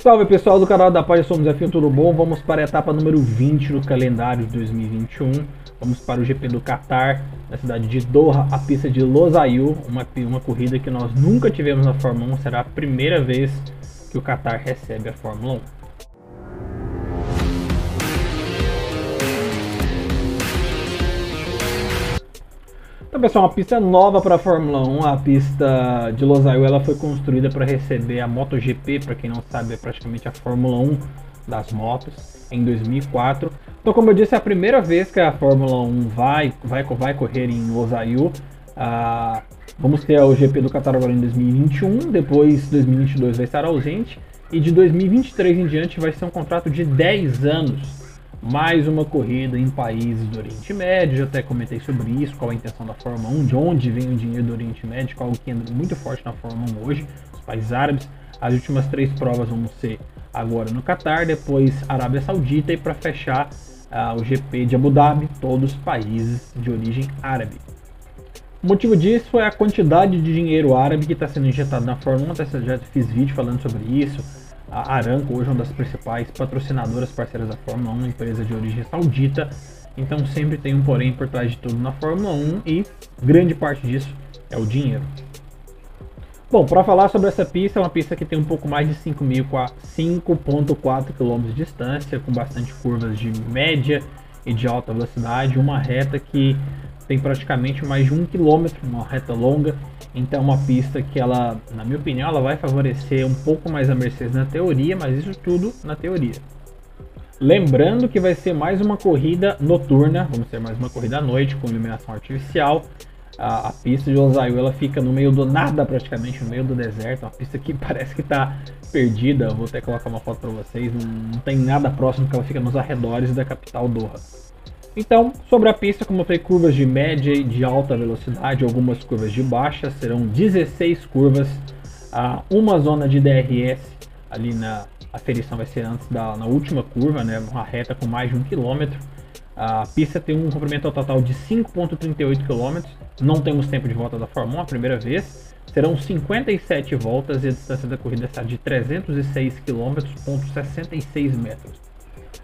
Salve pessoal do canal da Paz, somos F1, tudo bom? Vamos para a etapa número 20 no calendário de 2021. Vamos para o GP do Qatar, na cidade de Doha, a pista de Losail, uma, uma corrida que nós nunca tivemos na Fórmula 1, será a primeira vez que o Qatar recebe a Fórmula 1. Então, pessoal, uma pista nova para a Fórmula 1. A pista de Losail ela foi construída para receber a MotoGP, para quem não sabe, é praticamente a Fórmula 1 das motos, em 2004. Então, como eu disse, é a primeira vez que a Fórmula 1 vai, vai, vai correr em Losail. Ah, vamos ter o GP do Qatar agora em 2021, depois 2022 vai estar ausente, e de 2023 em diante vai ser um contrato de 10 anos mais uma corrida em países do Oriente Médio, já até comentei sobre isso, qual a intenção da Fórmula 1, de onde vem o dinheiro do Oriente Médio, qual que anda muito forte na Fórmula 1 hoje, os países árabes. As últimas três provas vão ser agora no Catar, depois Arábia Saudita e para fechar uh, o GP de Abu Dhabi, todos os países de origem árabe. O motivo disso é a quantidade de dinheiro árabe que está sendo injetado na Fórmula 1, até já fiz vídeo falando sobre isso, a Aramco hoje é uma das principais patrocinadoras parceiras da Fórmula 1, uma empresa de origem saudita. Então sempre tem um porém por trás de tudo na Fórmula 1 e grande parte disso é o dinheiro. Bom, para falar sobre essa pista, é uma pista que tem um pouco mais de 5.4 km de distância, com bastante curvas de média e de alta velocidade, uma reta que tem praticamente mais de um quilômetro, uma reta longa, então é uma pista que ela, na minha opinião, ela vai favorecer um pouco mais a Mercedes na teoria, mas isso tudo na teoria. Lembrando que vai ser mais uma corrida noturna, vamos ter mais uma corrida à noite com iluminação artificial. A, a pista de Losail ela fica no meio do nada praticamente, no meio do deserto, uma pista que parece que está perdida. Vou até colocar uma foto para vocês, não, não tem nada próximo que ela fica nos arredores da capital Doha. Então, sobre a pista, como eu falei, curvas de média e de alta velocidade, algumas curvas de baixa, serão 16 curvas, uma zona de DRS ali na aferição vai ser antes da na última curva, né, uma reta com mais de um quilômetro. A pista tem um comprimento total de 5.38 km, não temos tempo de volta da Fórmula 1 a primeira vez, serão 57 voltas e a distância da corrida está de 306 km, 66 metros.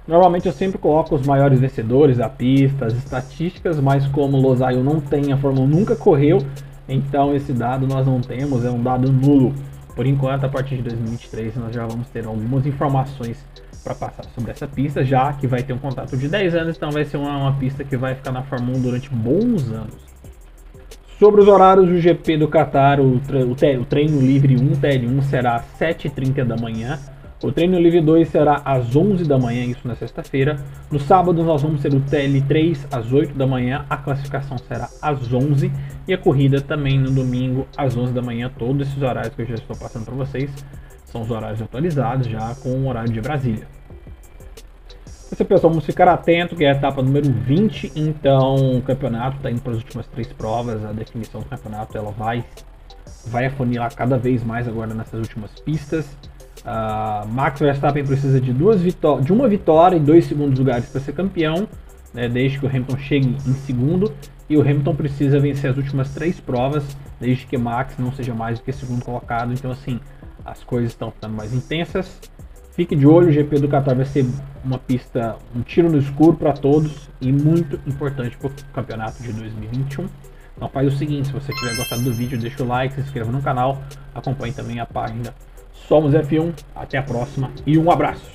Normalmente eu sempre coloco os maiores vencedores da pista, as estatísticas, mas como Losail não tem, a Fórmula 1 nunca correu, então esse dado nós não temos, é um dado nulo. Por enquanto, a partir de 2023, nós já vamos ter algumas informações para passar sobre essa pista, já que vai ter um contrato de 10 anos, então vai ser uma, uma pista que vai ficar na Fórmula 1 durante bons anos. Sobre os horários do GP do Qatar, o, tre o, o treino livre 1 TL1 será às 7h30 da manhã, o treino livre 2 será às 11 da manhã, isso na sexta-feira. No sábado nós vamos ter o TL3 às 8 da manhã, a classificação será às 11 e a corrida também no domingo às 11 da manhã. Todos esses horários que eu já estou passando para vocês são os horários atualizados já com o horário de Brasília. Esse pessoal, vamos ficar atento que é a etapa número 20, então o campeonato está indo para as últimas três provas, a definição do campeonato ela vai vai afunilar cada vez mais agora nessas últimas pistas. Uh, Max Verstappen precisa de, duas de uma vitória e dois segundos lugares para ser campeão, né, desde que o Hamilton chegue em segundo. E o Hamilton precisa vencer as últimas três provas, desde que Max não seja mais do que segundo colocado. Então, assim, as coisas estão ficando mais intensas. Fique de olho, o GP do Qatar vai ser uma pista, um tiro no escuro para todos e muito importante para o campeonato de 2021. Então faz o seguinte, se você tiver gostado do vídeo, deixa o like, se inscreva no canal, acompanhe também a página Somos F1, até a próxima e um abraço.